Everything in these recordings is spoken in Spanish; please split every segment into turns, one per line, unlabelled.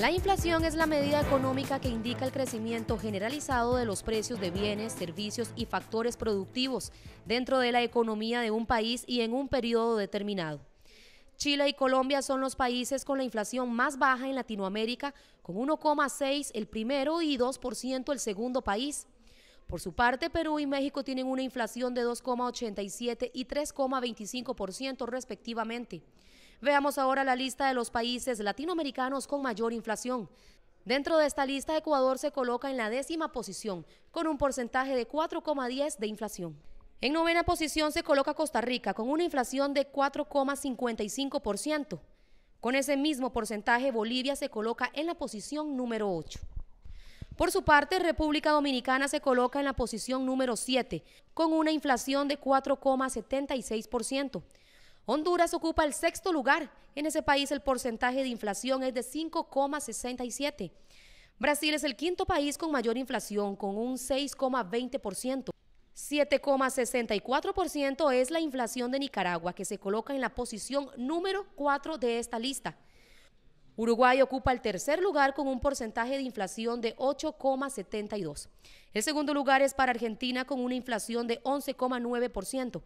La inflación es la medida económica que indica el crecimiento generalizado de los precios de bienes, servicios y factores productivos dentro de la economía de un país y en un periodo determinado. Chile y Colombia son los países con la inflación más baja en Latinoamérica, con 1,6 el primero y 2% el segundo país. Por su parte, Perú y México tienen una inflación de 2,87 y 3,25% respectivamente. Veamos ahora la lista de los países latinoamericanos con mayor inflación. Dentro de esta lista, Ecuador se coloca en la décima posición, con un porcentaje de 4,10 de inflación. En novena posición se coloca Costa Rica, con una inflación de 4,55%. Con ese mismo porcentaje, Bolivia se coloca en la posición número 8. Por su parte, República Dominicana se coloca en la posición número 7, con una inflación de 4,76%. Honduras ocupa el sexto lugar. En ese país el porcentaje de inflación es de 5,67. Brasil es el quinto país con mayor inflación, con un 6,20%. 7,64% es la inflación de Nicaragua, que se coloca en la posición número 4 de esta lista. Uruguay ocupa el tercer lugar con un porcentaje de inflación de 8,72. El segundo lugar es para Argentina con una inflación de 11,9%.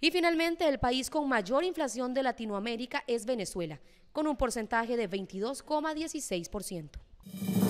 Y finalmente, el país con mayor inflación de Latinoamérica es Venezuela, con un porcentaje de 22,16%.